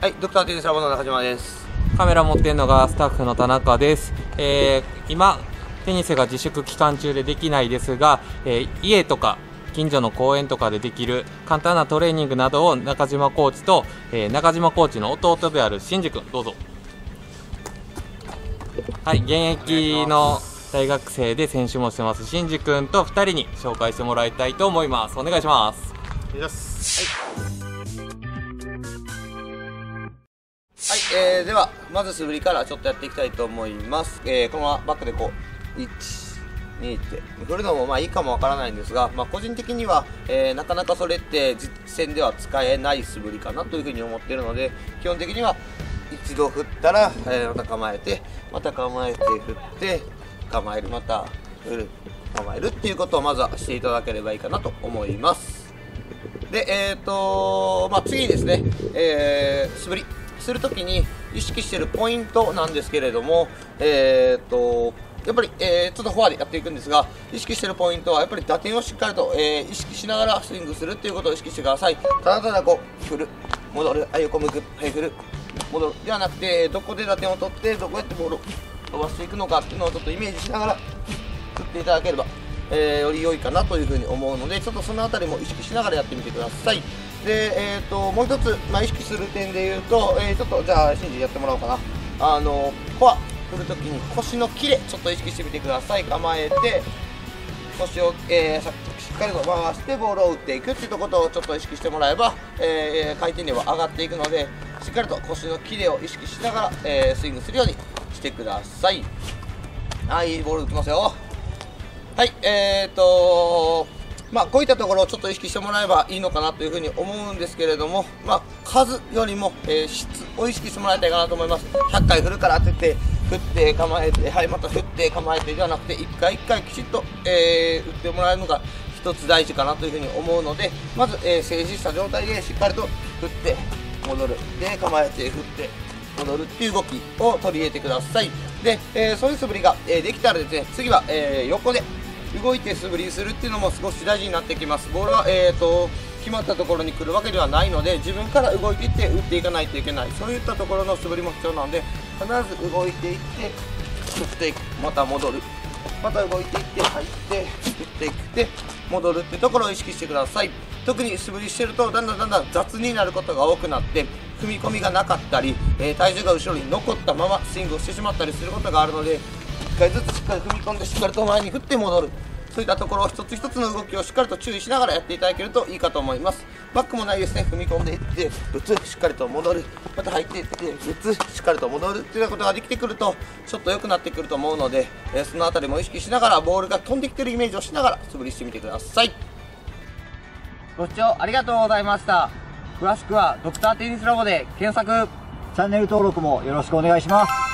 はい、ドクターテニスラボの中島です。カメラ持ってるのがスタッフの田中です。えー今、テニスが自粛期間中でできないですが、えー家とか近所の公園とかでできる簡単なトレーニングなどを中島コーチと、えー中島コーチの弟である新く君、どうぞ。はい、現役の大学生で選手もしてます新く君と2人に紹介してもらいたいと思います。お願いします。はい、えー、では、まず素振りからちょっとやっていきたいと思います。えー、このままバックでこう、1、2って、振るのもまあいいかもわからないんですが、まあ個人的には、えー、なかなかそれって実戦では使えない素振りかなというふうに思っているので、基本的には一度振ったら、えまた構えて、また構えて振って、構える、また振る、構えるっていうことをまずはしていただければいいかなと思います。で、えっ、とまあ、次にですね、えー素振りするときに意識しているポイントなんですけれども、えっ、とやっぱり、えーちょっとフォアでやっていくんですが、意識しているポイントは、やっぱり打点をしっかりと、えー意識しながらスイングするっていうことを意識してください。ただただこう、振る、戻る、あ、横向く、はい、振る、戻る。ではなくて、どこで打点を取って、どこやってボールを飛ばしていくのかっていうのをちょっとイメージしながら振っていただければ、えーより良いかなというふうに思うのでちょっとそのあたりも意識しながらやってみてくださいで、えー、ともう一つ、まあ、意識する点で言うと、えーちょっとじゃあシンジやってもらおうかな。あのフォア振るときに腰のキレちょっと意識してみてください。構えて腰を、えーしっかりと回してボールを打っていくっていうところをちょっと意識してもらえば、えー回転量は上がっていくのでしっかりと腰のキレを意識しながら、えースイングするようにしてください。はいボール打ってますよ。はい、えーとまあ、こういったところをちょっと意識してもらえばいいのかなというふうに思うんですけれども、まあ、数よりも、えー質を意識してもらいたいかなと思います。100回振るからって言って、振って構えて、はい、また振って構えてではなくて、1回1回きちっと、えー打ってもらえるのが一つ大事かなというふうに思うので、まず、えー静止した状態でしっかりと振って、戻る。で、構えて、振って、戻るっていう動きを取り入れてくださいで、えーそういう素振りが、えーできたらですね次は、えー横で動いて素振りするっていうのも少し大事になってきます。ボールは、えー、と決まったところに来るわけではないので自分から動いていって打っていかないといけない。そういったところの素振りも必要なので必ず動いていって振っていく。また戻る。また動いていって入って振っていって戻るってところを意識してください。特に素振りしてるとだんだんだんだん雑になることが多くなって踏み込みがなかったり、えー体重が後ろに残ったままスイングをしてしまったりすることがあるので1回ずつしっかり踏み込んでしっかりと前に振って戻る。そういったところを一つ一つの動きをしっかりと注意しながらやっていただけるといいかと思います。バックもないですね。踏み込んでいって打つしっかりと戻る。また入っていって打つしっかりと戻るっていうようなことができてくるとちょっと良くなってくると思うので、えそのあたりも意識しながらボールが飛んできてるイメージをしながら素振りしてみてください。ご視聴ありがとうございました。詳しくはドクターテニスラボで検索。チャンネル登録もよろしくお願いします。